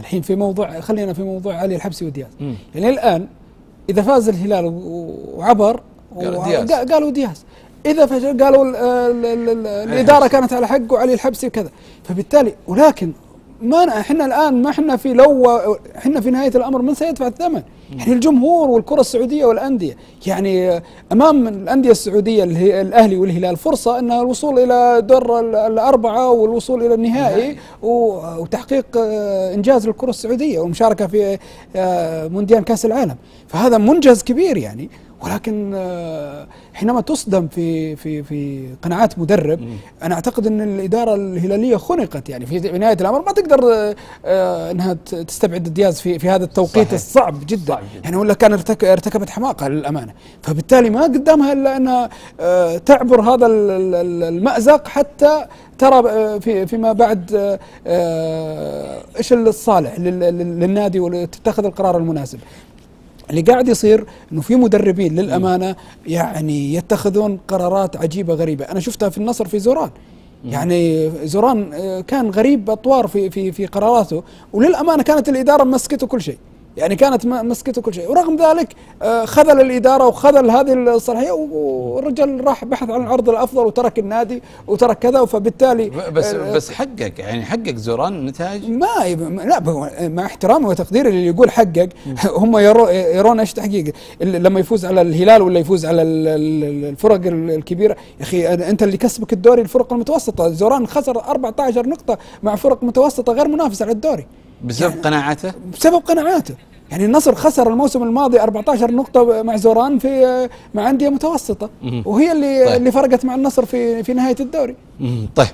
الحين في موضوع خلينا في موضوع علي الحبسي ودياز. يعني الآن إذا فاز الهلال وعبر قالوا دياز. قالوا دياز. إذا فشل قالوا ال ال ال الإدارة كانت على حق وعلي الحبسي وكذا. فبالتالي ولكن ما إحنا الآن ما إحنا في لو إحنا في نهاية الأمر من سيدفع الثمن؟ يعني الجمهور والكرة السعودية والأندية. يعني أمام الأندية السعودية اللي هي الأهلي والهلال فرصة إن الوصول إلى دور الأربعة والوصول إلى النهائي وتحقيق آه، إنجاز للكرة السعودية والمشاركه في آه، مونديال كأس العالم. فهذا منجز كبير يعني. ولكن آه، حينما تصدم في في في قناعات مدرب أنا أعتقد أن الإدارة الهلالية خنقت. يعني في نهايه الأمر ما تقدر آه، أنها تستبعد دياز في في هذا التوقيت صحيح. الصعب جدا. صعب جدا. يعني ولا كان ارتكبت حماقة للامانه فبالتالي ما قدامها إلا أنها آه، تعبر هذا المأزق حتى ترى في فيما بعد إيش الصالح للنادي وتتخذ القرار المناسب. اللي قاعد يصير إنه في مدربين للأمانة يعني يتخذون قرارات عجيبة غريبة. أنا شفتها في النصر في زوران. يعني زوران آه، كان غريب أطوار في في في قراراته وللأمانة كانت الإدارة مسكته كل شيء. يعني كانت مسكته كل شيء. ورغم ذلك آه، خذل الإدارة وخذل هذه الصلاحية والرجل راح بحث عن العرض الأفضل وترك النادي وترك كذا فبالتالي بس آه بس حقق يعني حقق زوران نتائج؟ ما لا مع احترامي وتقديري اللي يقول حقق هم يرون إيش تحقيق. لما يفوز على الهلال ولا يفوز على الفرق الكبيرة يا أخي أنت اللي كسبك الدوري الفرق المتوسطة. زوران خسر 14 نقطة مع فرق متوسطة غير منافسة على الدوري. بسبب يعني قناعاته؟ بسبب قناعاته يعني النصر خسر الموسم الماضي 14 نقطة مع زوران في مع أندية متوسطة وهي اللي طيب. اللي فرقت مع النصر في في نهاية الدوري. طيب